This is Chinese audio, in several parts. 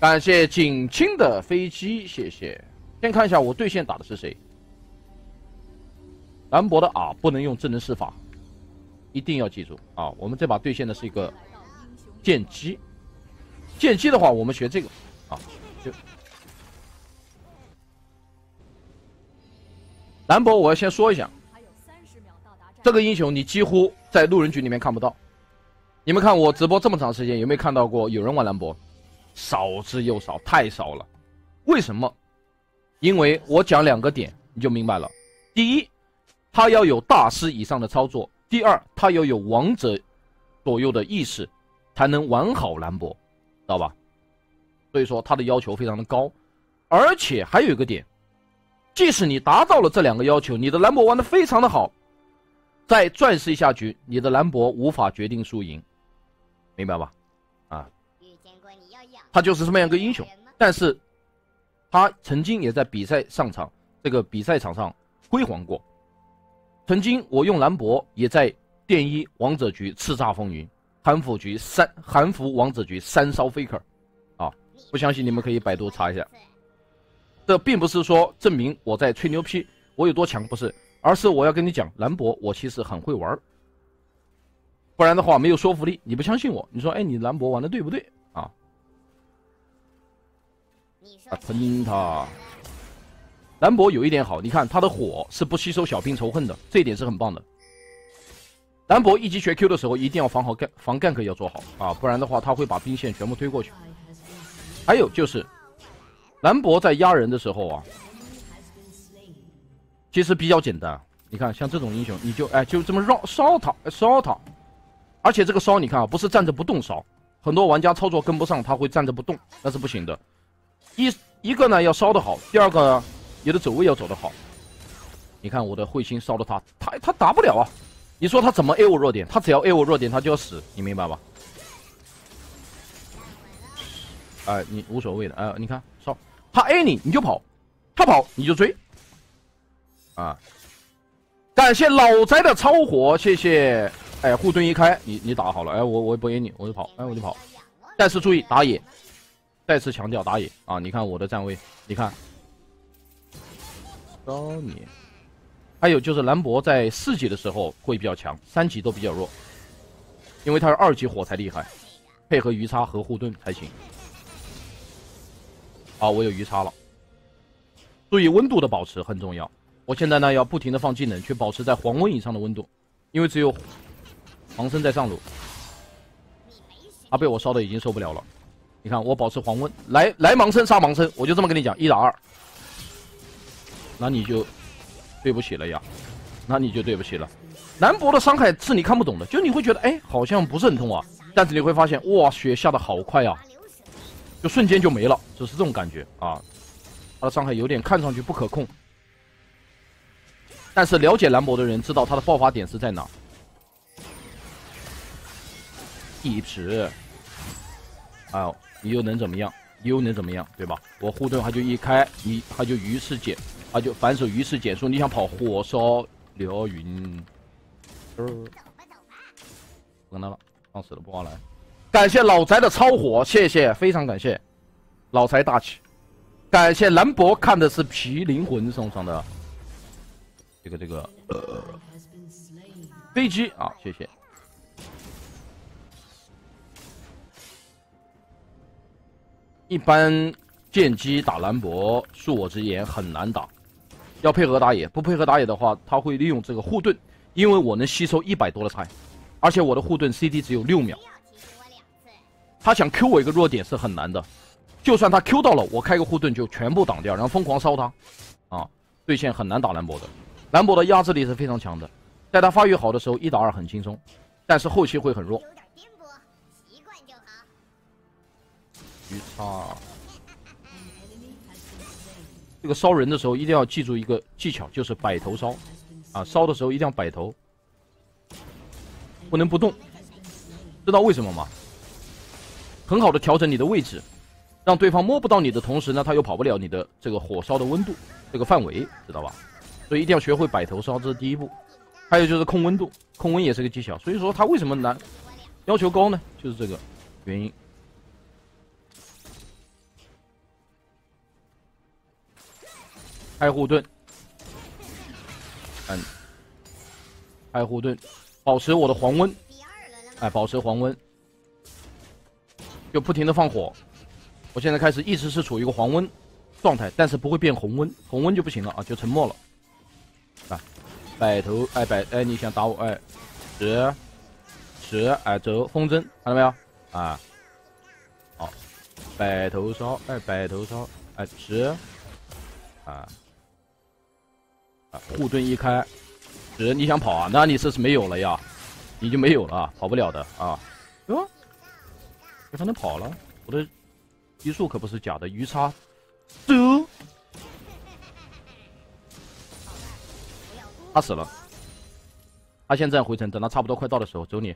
感谢景清的飞机，谢谢。先看一下我对线打的是谁。兰博的啊，不能用智能施法，一定要记住啊。我们这把对线的是一个剑姬，剑姬的话，我们学这个啊，就兰博，我要先说一下，这个英雄你几乎在路人局里面看不到。你们看我直播这么长时间，有没有看到过有人玩兰博？少之又少，太少了。为什么？因为我讲两个点，你就明白了。第一。他要有大师以上的操作，第二，他要有王者左右的意识，才能玩好兰博，知道吧？所以说他的要求非常的高，而且还有一个点，即使你达到了这两个要求，你的兰博玩的非常的好，在钻石一下局，你的兰博无法决定输赢，明白吧？他就是这么样一个英雄，但是他曾经也在比赛上场这个比赛场上辉煌过。曾经我用兰博也在电一王者局叱咤风云，韩服局三韩服王者局三烧 faker，啊，不相信你们可以百度查一下。这并不是说证明我在吹牛批，我有多强不是，而是我要跟你讲兰博我其实很会玩，不然的话没有说服力。你不相信我，你说哎你兰博玩的对不对啊？喷他！兰博有一点好，你看他的火是不吸收小兵仇恨的，这一点是很棒的。兰博一级学 Q 的时候，一定要防好干防 gank 要做好啊，不然的话他会把兵线全部推过去。还有就是，兰博在压人的时候啊，其实比较简单。你看像这种英雄，你就哎就这么绕烧他烧他，而且这个烧你看啊，不是站着不动烧，很多玩家操作跟不上，他会站着不动，那是不行的。一一个呢要烧的好，第二个呢。你的走位要走得好，你看我的彗星烧的他，他他打不了啊！你说他怎么 A 我弱点？他只要 A 我弱点，他就要死，你明白吧？哎，你无所谓的，哎，你看烧他 A 你，你就跑，他跑你就追，啊！感谢老宅的超火，谢谢！哎，护盾一开，你你打好了，哎，我我不 A 你，我就跑，哎，我就跑。但是注意打野，再次强调打野啊！你看我的站位，你看。高你，还有就是兰博在四级的时候会比较强，三级都比较弱，因为他是二级火才厉害，配合鱼叉和护盾才行。好，我有鱼叉了，注意温度的保持很重要。我现在呢要不停的放技能去保持在黄温以上的温度，因为只有黄生在上路，他被我烧的已经受不了了。你看我保持黄温，来来盲僧杀盲僧，我就这么跟你讲，一打二。那你就对不起了呀，那你就对不起了。兰博的伤害是你看不懂的，就你会觉得哎，好像不是很痛啊，但是你会发现哇，血下的好快啊，就瞬间就没了，就是这种感觉啊。他的伤害有点看上去不可控，但是了解兰博的人知道他的爆发点是在哪。一直，哎呦，你又能怎么样？你又能怎么样？对吧？我护盾他就一开，你他就鱼翅减。他就反手鱼翅减速，你想跑火烧流云？不跟他了，放死了不往来。感谢老宅的超火，谢谢，非常感谢，老宅大气。感谢兰博看的是皮灵魂送上的这个这个呃飞机啊，谢谢。一般剑姬打兰博，恕我直言很难打。要配合打野，不配合打野的话，他会利用这个护盾，因为我能吸收一百多的菜，而且我的护盾 CD 只有六秒。他想 Q 我一个弱点是很难的，就算他 Q 到了，我开个护盾就全部挡掉，然后疯狂烧他，啊，对线很难打兰博的。兰博的压制力是非常强的，在他发育好的时候一打二很轻松，但是后期会很弱。鱼叉。这个烧人的时候一定要记住一个技巧，就是摆头烧，啊，烧的时候一定要摆头，不能不动，知道为什么吗？很好的调整你的位置，让对方摸不到你的同时呢，他又跑不了你的这个火烧的温度这个范围，知道吧？所以一定要学会摆头烧，这是第一步。还有就是控温度，控温也是个技巧。所以说他为什么难，要求高呢？就是这个原因。开护盾，嗯，开护盾，保持我的黄温，哎，保持黄温，就不停的放火。我现在开始一直是处于一个黄温状态，但是不会变红温，红温就不行了啊，就沉默了。啊，摆头，哎摆，哎你想打我，哎，十，十，哎走风筝，看到没有？啊，好，摆头烧，哎摆头烧，哎十，啊。啊护盾一开，人你想跑啊？那你这是没有了呀，你就没有了，跑不了的啊。哟，你还能跑了？我的移速可不是假的，鱼叉走，他死了。他现在回城，等他差不多快到的时候，走你。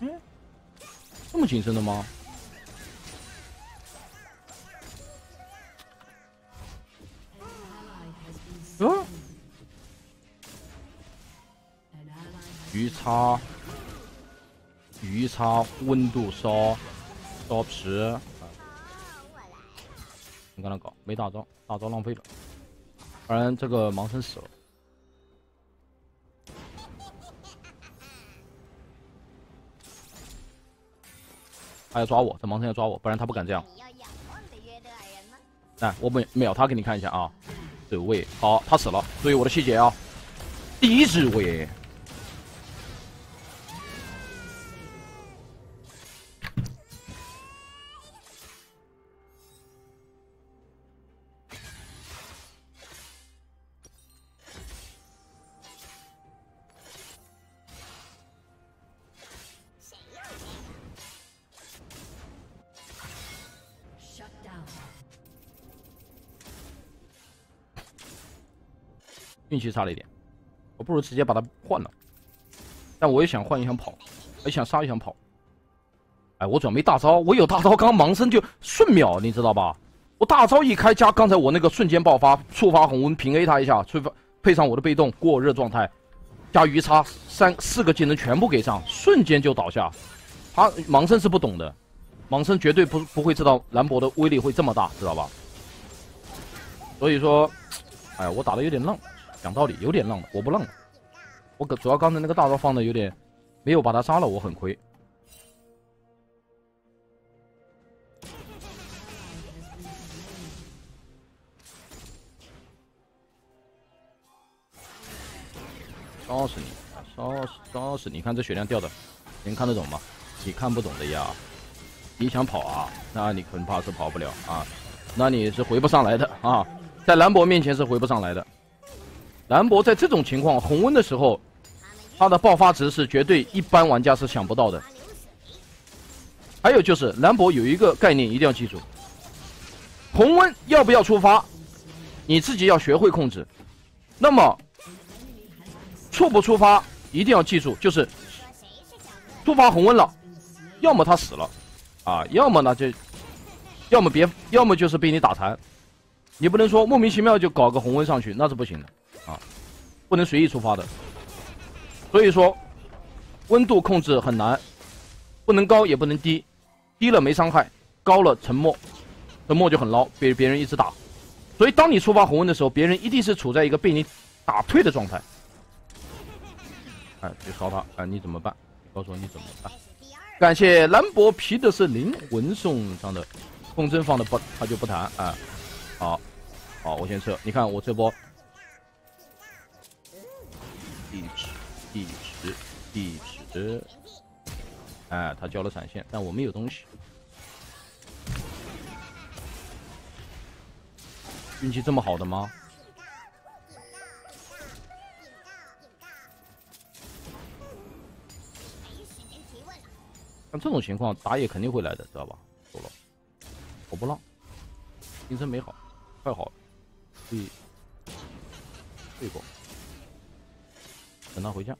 嗯，这么谨慎的吗？鱼叉，鱼叉，温度烧，烧皮。你跟他搞，没大招，大招浪费了，不然这个盲僧死了。他要抓我，这盲僧要抓我，不然他不敢这样。来，我秒秒他给你看一下啊。走位好，他死了，注意我的细节啊！第一指位。运气差了一点，我不如直接把它换了。但我也想换，也想跑，也想杀，也想跑。哎，我主要没大招，我有大招，刚盲僧就瞬秒，你知道吧？我大招一开，加刚才我那个瞬间爆发，触发红温平 A 他一下，触发配上我的被动过热状态，加鱼叉三四个技能全部给上，瞬间就倒下。他盲僧是不懂的，盲僧绝对不不会知道兰博的威力会这么大，知道吧？所以说，哎，我打的有点浪。讲道理，有点浪的，我不浪了。我主要刚才那个大招放的有点，没有把他杀了，我很亏。烧死你！烧死烧死！你看这血量掉的，能看得懂吗？你看不懂的呀！你想跑啊？那你恐怕是跑不了啊！那你是回不上来的啊！在兰博面前是回不上来的。兰博在这种情况红温的时候，他的爆发值是绝对一般玩家是想不到的。还有就是兰博有一个概念一定要记住：红温要不要触发，你自己要学会控制。那么触不触发一定要记住，就是触发红温了，要么他死了，啊，要么呢就，要么别，要么就是被你打残。你不能说莫名其妙就搞个红温上去，那是不行的。啊，不能随意触发的，所以说温度控制很难，不能高也不能低，低了没伤害，高了沉默，沉默就很捞，被别人一直打，所以当你触发红温的时候，别人一定是处在一个被你打退的状态。哎，去烧他，哎，你怎么办？告诉我你怎么办？感谢兰博皮的是灵魂送上的风筝放的不，他就不弹，哎，好，好，我先撤，你看我这波。地址，地址，地址。哎，他交了闪现，但我们有东西。运气这么好的吗？像这种情况，打野肯定会来的，知道吧？走了，我不浪，精神没好，快好了，可以退过。等他回家，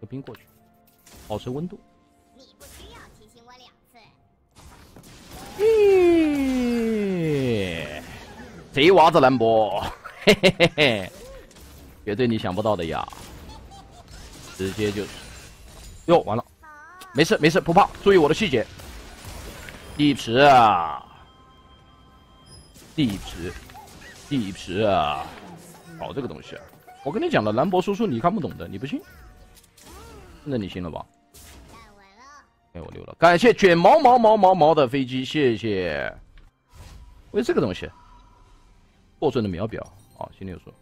个兵过去，保持温度。你不需要提醒我两次。咦，这娃子兰博，嘿嘿嘿嘿，绝对你想不到的呀！直接就，哟，完了，没事没事，不怕，注意我的细节。地池啊，地池，地池啊，搞这个东西啊！我跟你讲了，兰博叔叔你看不懂的，你不信？那你信了吧？哎，我溜了。感谢卷毛毛毛毛毛的飞机，谢谢。为这个东西，破损的秒表啊，心里有数。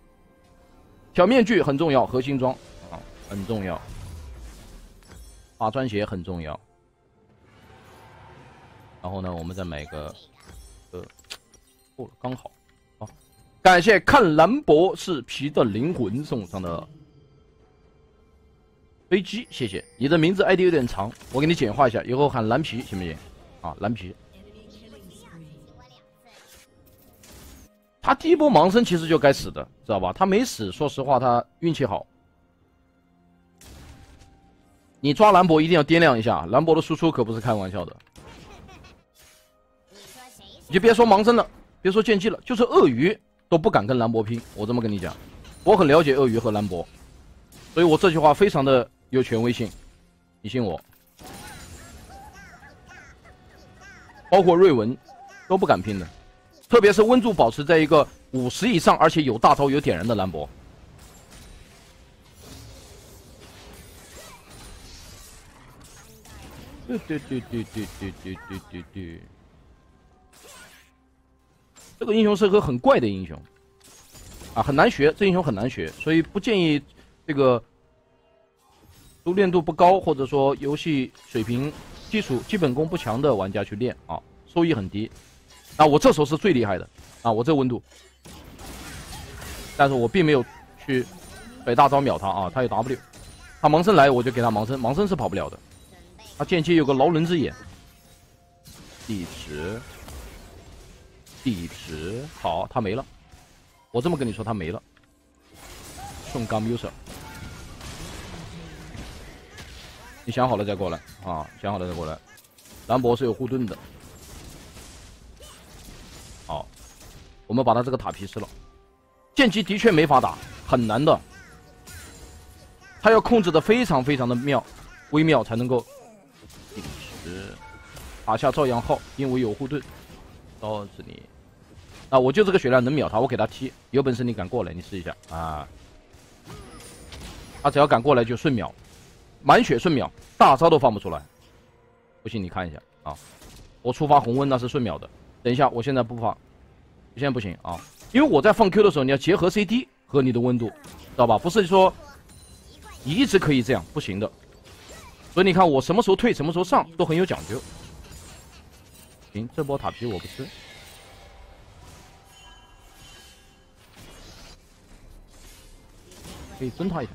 小面具很重要，核心装啊很重要，法穿鞋很重要。然后呢，我们再买一个，呃，够了，刚。好，感谢看兰博是皮的灵魂送上的。飞机，谢谢你的名字 ID 有点长，我给你简化一下，以后喊蓝皮行不行？啊，蓝皮。他第一波盲僧其实就该死的，知道吧？他没死，说实话他运气好。你抓兰博一定要掂量一下，兰博的输出可不是开玩笑的。你就别说盲僧了，别说剑姬了，就是鳄鱼都不敢跟兰博拼。我这么跟你讲，我很了解鳄鱼和兰博，所以我这句话非常的。有权威性，你信我？包括瑞文都不敢拼的，特别是温度保持在一个五十以上，而且有大招有点燃的兰博。对对对对对对对对对对，这个英雄是个很怪的英雄，啊，很难学，这英雄很难学，所以不建议这个。熟练度不高，或者说游戏水平基础基本功不强的玩家去练啊，收益很低。啊，我这时候是最厉害的啊，我这温度，但是我并没有去北大招秒他啊，他有 W，他盲僧来我就给他盲僧，盲僧是跑不了的。他剑姬有个劳伦之眼，第十，地池，好，他没了。我这么跟你说，他没了。送 Gam User。你想好了再过来啊！想好了再过来。兰博是有护盾的。好，我们把他这个塔皮吃了。剑姬的确没法打，很难的。他要控制的非常非常的妙，微妙才能够。塔下照样耗，因为有护盾。刀子你，啊，我就这个血量能秒他，我给他踢。有本事你敢过来，你试一下啊！他只要敢过来就瞬秒。满血瞬秒，大招都放不出来，不信你看一下啊！我触发红温那是瞬秒的。等一下，我现在不发，现在不行啊，因为我在放 Q 的时候，你要结合 CD 和你的温度，知道吧？不是说你一直可以这样，不行的。所以你看我什么时候退，什么时候上都很有讲究。行，这波塔皮我不吃，可以蹲他一下。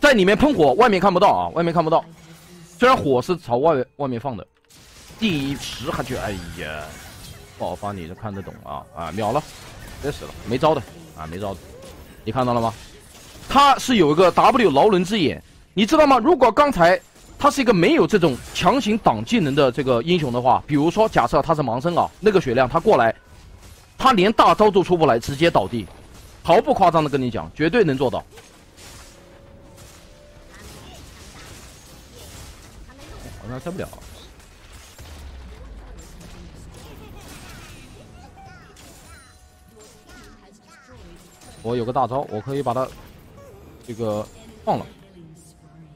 在里面喷火，外面看不到啊，外面看不到。虽然火是朝外外面放的，第十下去，哎呀，爆发你就看得懂啊啊，秒了，别死了，没招的啊，没招的，你看到了吗？他是有一个 W 劳伦之眼，你知道吗？如果刚才他是一个没有这种强行挡技能的这个英雄的话，比如说假设他是盲僧啊，那个血量他过来，他连大招都出不来，直接倒地，毫不夸张的跟你讲，绝对能做到。好像拆不了。我有个大招，我可以把它这个放了，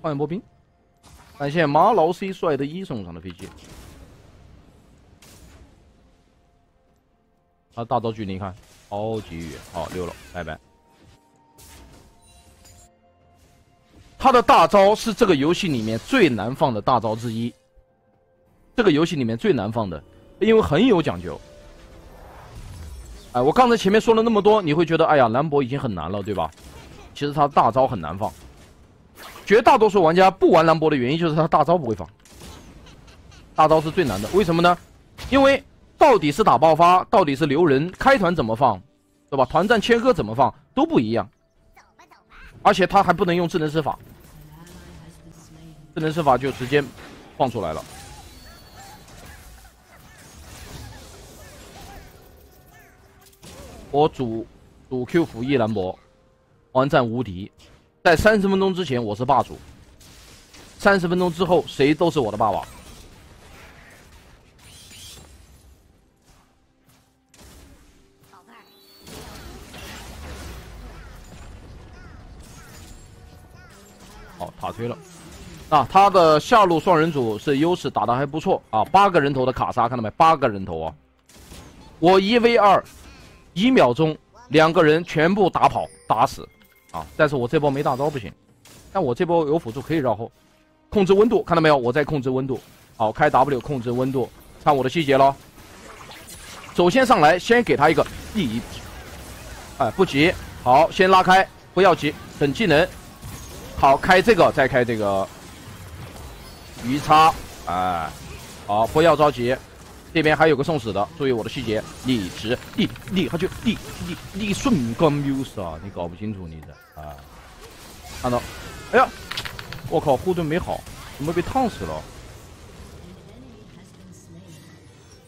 换一波兵。感谢马老 C 帅的一送上的飞机。他大招距离看超级远，好溜了，拜拜。他的大招是这个游戏里面最难放的大招之一。这个游戏里面最难放的，因为很有讲究。哎，我刚才前面说了那么多，你会觉得哎呀，兰博已经很难了，对吧？其实他大招很难放。绝大多数玩家不玩兰博的原因就是他大招不会放。大招是最难的，为什么呢？因为到底是打爆发，到底是留人，开团怎么放，对吧？团战切割怎么放都不一样。而且他还不能用智能施法，智能施法就直接放出来了。我主主 Q 辅一兰博，团战无敌，在三十分钟之前我是霸主，三十分钟之后谁都是我的霸王。好，塔推了。啊，他的下路双人组是优势，打的还不错啊，八个人头的卡莎，看到没？八个人头啊！我一 v 二，一秒钟两个人全部打跑打死，啊！但是我这波没大招不行，但我这波有辅助可以绕后，控制温度，看到没有？我在控制温度，好，开 W 控制温度，看我的细节喽。首先上来先给他一个第一，哎，不急，好，先拉开，不要急，等技能，好，开这个，再开这个。鱼叉，哎，好，不要着急，这边还有个送死的，注意我的细节，你直，你你他就你你你瞬光优势啊，你搞不清楚你的啊，看到，哎呀，我靠，护盾没好，怎么被烫死了？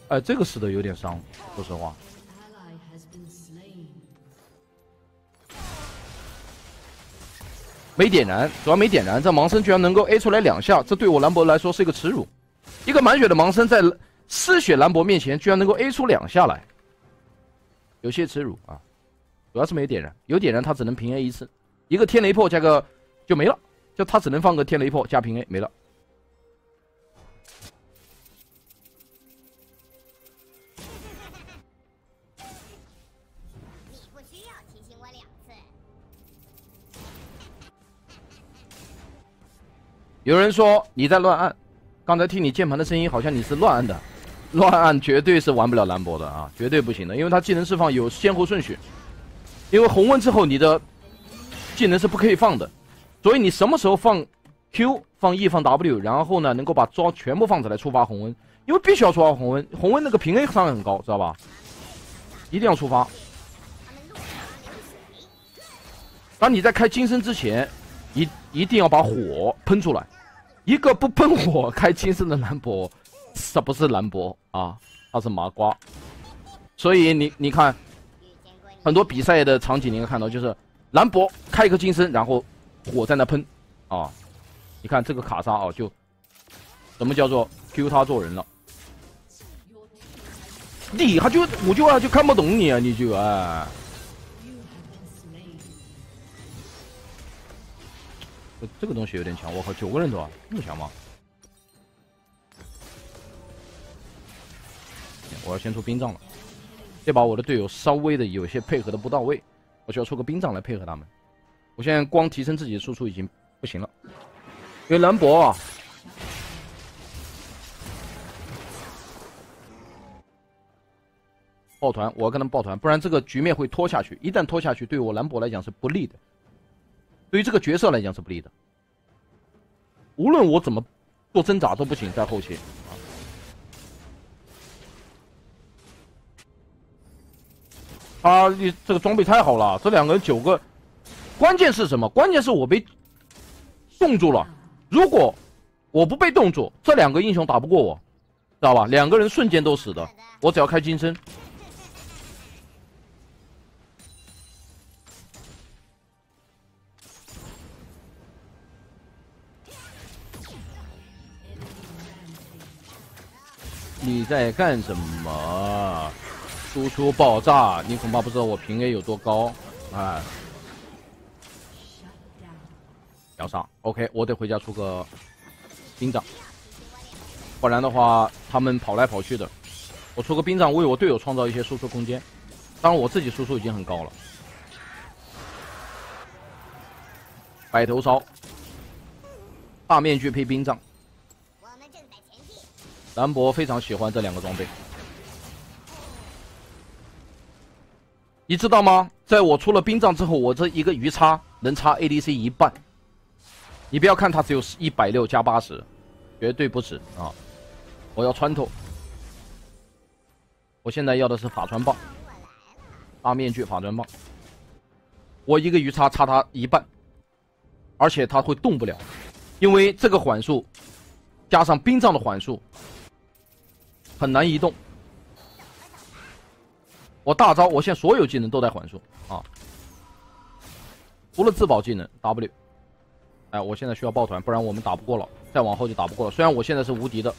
哎，这个死的有点伤，说实话。没点燃，主要没点燃。这盲僧居然能够 A 出来两下，这对我兰博来说是一个耻辱。一个满血的盲僧在失血兰博面前居然能够 A 出两下来，有些耻辱啊！主要是没点燃，有点燃他只能平 A 一次，一个天雷破加个就没了，就他只能放个天雷破加平 A 没了。有人说你在乱按，刚才听你键盘的声音，好像你是乱按的。乱按绝对是玩不了兰博的啊，绝对不行的，因为他技能释放有先后顺序。因为红温之后你的技能是不可以放的，所以你什么时候放 Q、放 E、放 W，然后呢能够把招全部放出来触发红温，因为必须要触发红温，红温那个平 A 伤害很高，知道吧？一定要触发。当你在开金身之前。一一定要把火喷出来，一个不喷火开金身的兰博，这不是兰博啊，他是麻瓜。所以你你看，很多比赛的场景你能看到，就是兰博开一个金身，然后火在那喷啊。你看这个卡莎啊，就什么叫做 Q 他做人了？你他就我就啊就看不懂你啊，你就哎。这个东西有点强，我靠，九个人头啊，这么强吗？我要先出冰杖了，这把我的队友稍微的有些配合的不到位，我需要出个冰杖来配合他们。我现在光提升自己的输出已经不行了，因为兰博啊，抱团，我要跟他们抱团，不然这个局面会拖下去。一旦拖下去，对我兰博来讲是不利的。对于这个角色来讲是不利的，无论我怎么做挣扎都不行，在后期啊，他你这个装备太好了，这两个人九个，关键是什么？关键是我被冻住了。如果我不被冻住，这两个英雄打不过我，知道吧？两个人瞬间都死的，我只要开金身。你在干什么？输出爆炸，你恐怕不知道我平 A 有多高，哎。秒杀，OK，我得回家出个兵长，不然的话他们跑来跑去的。我出个兵长，为我队友创造一些输出空间。当然我自己输出已经很高了。白头烧，大面具配兵杖。兰博非常喜欢这两个装备，你知道吗？在我出了冰杖之后，我这一个鱼叉能插 ADC 一半。你不要看它只有一百六加八十，绝对不止啊！我要穿透。我现在要的是法穿棒，大面具法穿棒。我一个鱼叉插它一半，而且它会动不了，因为这个缓速加上冰杖的缓速。很难移动。我大招，我现在所有技能都在缓速啊，除了自保技能 W。哎，我现在需要抱团，不然我们打不过了，再往后就打不过了。虽然我现在是无敌的，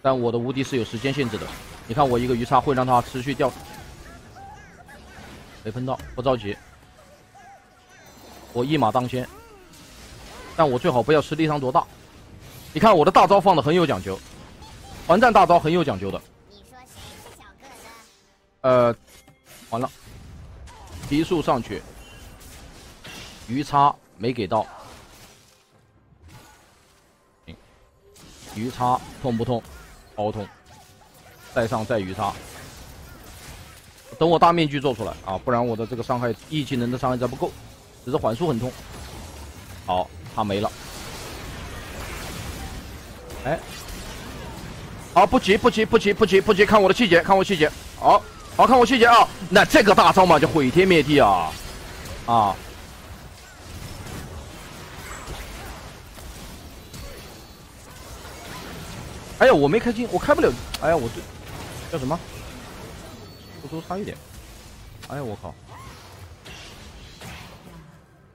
但我的无敌是有时间限制的。你看我一个鱼叉会让他持续掉，没喷到，不着急，我一马当先。但我最好不要吃地上多大。你看我的大招放的很有讲究，团战大招很有讲究的。呃，完了，提速上去，鱼叉没给到，鱼叉痛不痛？超痛！再上再鱼叉，等我大面具做出来啊，不然我的这个伤害一技能的伤害再不够，只是缓速很痛。好，他没了。哎，好，不急不急不急不急不急，看我的细节，看我细节，好。好看我细节啊！那这个大招嘛，就毁天灭地啊！啊！哎呀，我没开金，我开不了。哎呀，我这叫什么？速度差一点。哎呀，我靠！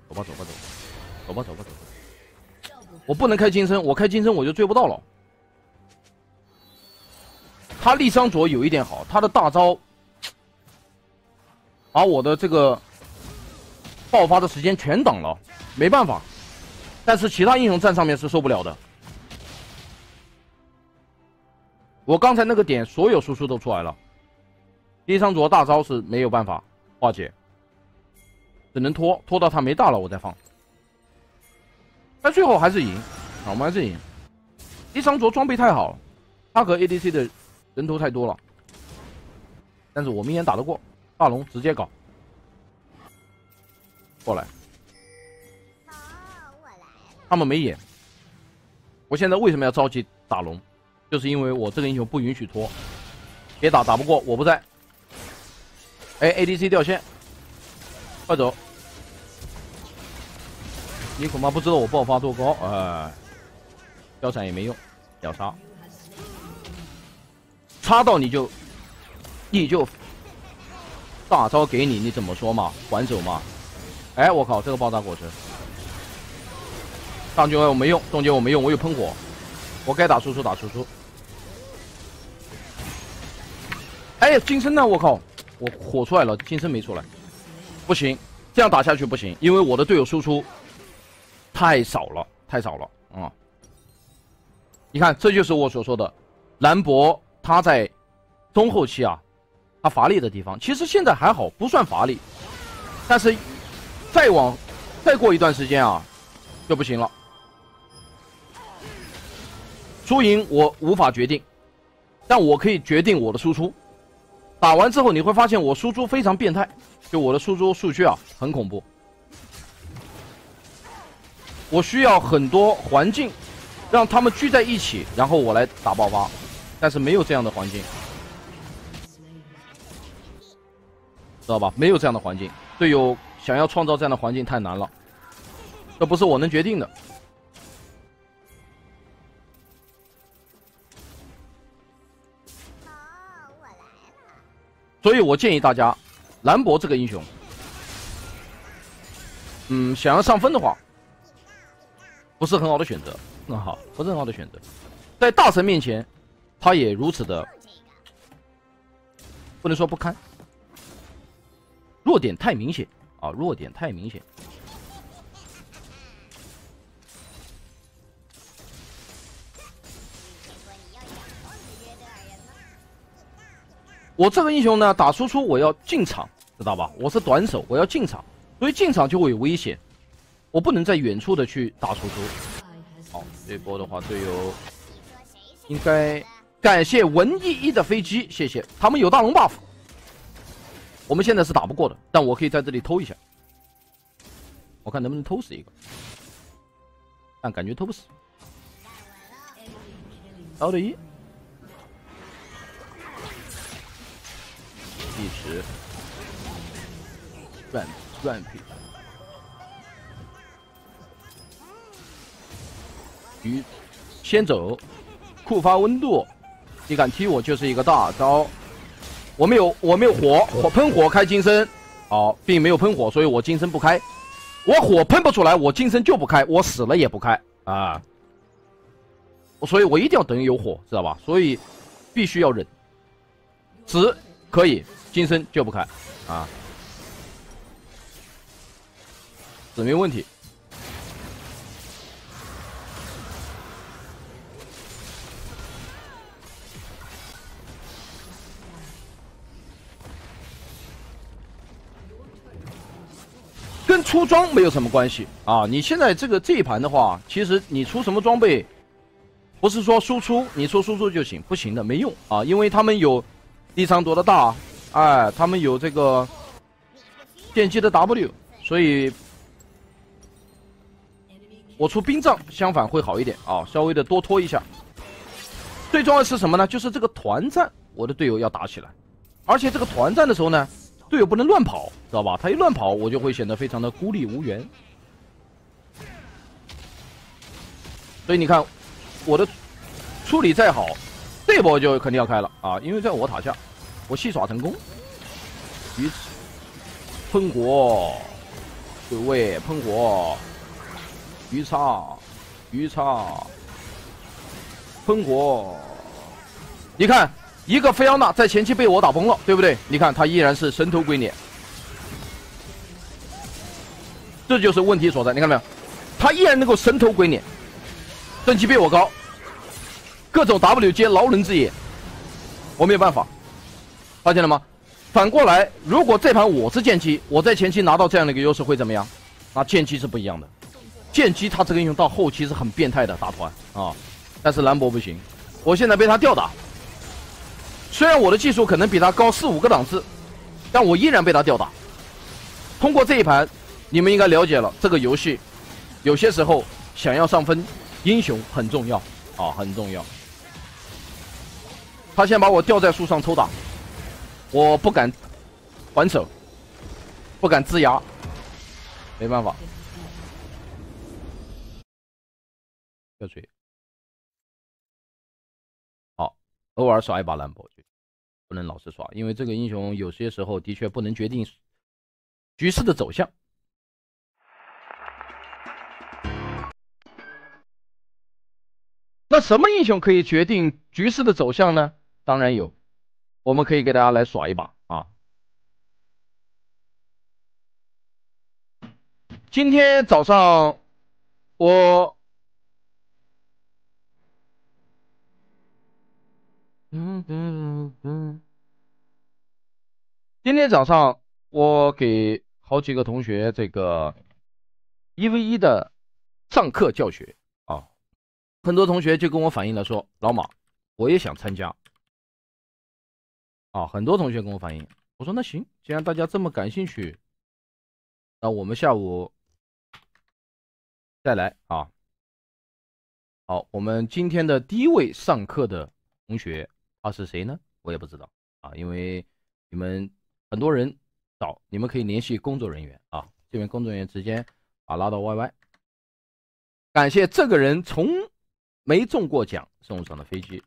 走吧，走吧，走，走吧，走吧，走吧。我不能开金身，我开金身我就追不到了。他丽桑卓有一点好，他的大招。把我的这个爆发的时间全挡了，没办法。但是其他英雄站上面是受不了的。我刚才那个点，所有输出都出来了。丽桑卓大招是没有办法化解，只能拖拖到他没大了我再放。但最后还是赢，啊我们还是赢。丽桑卓装备太好，他和 ADC 的人头太多了，但是我明显打得过。大龙直接搞过来，他们没眼。我现在为什么要着急打龙？就是因为我这个英雄不允许拖，别打打不过，我不在。哎，ADC 掉线，快走！你恐怕不知道我爆发多高啊！貂蝉也没用，秒杀，插到你就，你就。大招给你，你怎么说嘛？还手嘛？哎，我靠，这个爆炸果实，上局我没用，中间我没用，我有喷火，我该打输出打输出。哎，金身呢？我靠，我火出来了，金身没出来，不行，这样打下去不行，因为我的队友输出太少了，太少了啊！你看，这就是我所说的，兰博他在中后期啊。他乏力的地方，其实现在还好，不算乏力，但是再往再过一段时间啊，就不行了。输赢我无法决定，但我可以决定我的输出。打完之后你会发现我输出非常变态，就我的输出数据啊很恐怖。我需要很多环境，让他们聚在一起，然后我来打爆发，但是没有这样的环境。知道吧？没有这样的环境，队友想要创造这样的环境太难了，这不是我能决定的。我来了。所以我建议大家，兰博这个英雄，嗯，想要上分的话，不是很好的选择。那好，不是很好的选择，在大神面前，他也如此的，不能说不堪。弱点太明显啊！弱点太明显。我这个英雄呢，打输出我要进场，知道吧？我是短手，我要进场，所以进场就会有危险。我不能在远处的去打输出。好，这波的话，队友应该感谢文艺一的飞机，谢谢。他们有大龙 buff。我们现在是打不过的，但我可以在这里偷一下，我看能不能偷死一个，但感觉偷不死。奥的一，一直。乱乱劈，鱼。先走，库发温度，你敢踢我就是一个大招。我没有，我没有火火喷火开金身，好，并没有喷火，所以我金身不开。我火喷不出来，我金身就不开，我死了也不开啊。所以我一定要等于有火，知道吧？所以必须要忍。死可以，金身就不开啊。死没问题。出装没有什么关系啊。你现在这个这一盘的话，其实你出什么装备，不是说输出你出输出就行，不行的没用啊，因为他们有地场夺的大，哎，他们有这个剑姬的 W，所以。我出冰杖，相反会好一点啊，稍微的多拖一下。最重要的是什么呢？就是这个团战，我的队友要打起来，而且这个团战的时候呢，队友不能乱跑，知道吧？他一乱跑，我就会显得非常的孤立无援。所以你看，我的处理再好，这波就肯定要开了啊，因为在我塔下，我戏耍成功，鱼喷火，各位喷火。鱼叉，鱼叉，喷火！你看，一个菲奥娜在前期被我打崩了，对不对？你看他依然是神头鬼脸，这就是问题所在。你看到没有？他依然能够神头鬼脸，等级比我高，各种 W 接劳人之眼，我没有办法，发现了吗？反过来，如果这盘我是剑姬，我在前期拿到这样的一个优势会怎么样？那剑姬是不一样的。剑姬他这个英雄到后期是很变态的打团啊，但是兰博不行，我现在被他吊打。虽然我的技术可能比他高四五个档次，但我依然被他吊打。通过这一盘，你们应该了解了这个游戏，有些时候想要上分，英雄很重要啊，很重要。他先把我吊在树上抽打，我不敢还手，不敢吱牙，没办法。要追，好，偶尔耍一把兰博，不能老是耍，因为这个英雄有些时候的确不能决定局势的走向。那什么英雄可以决定局势的走向呢？当然有，我们可以给大家来耍一把啊。今天早上我。嗯嗯嗯今天早上我给好几个同学这个一 v 一的上课教学啊，很多同学就跟我反映了说：“老马，我也想参加。”啊，很多同学跟我反映，我说：“那行，既然大家这么感兴趣，那我们下午再来啊。”好，我们今天的第一位上课的同学。他是谁呢？我也不知道啊，因为你们很多人找，你们可以联系工作人员啊，这边工作人员直接啊拉到 YY。感谢这个人从没中过奖送上的飞机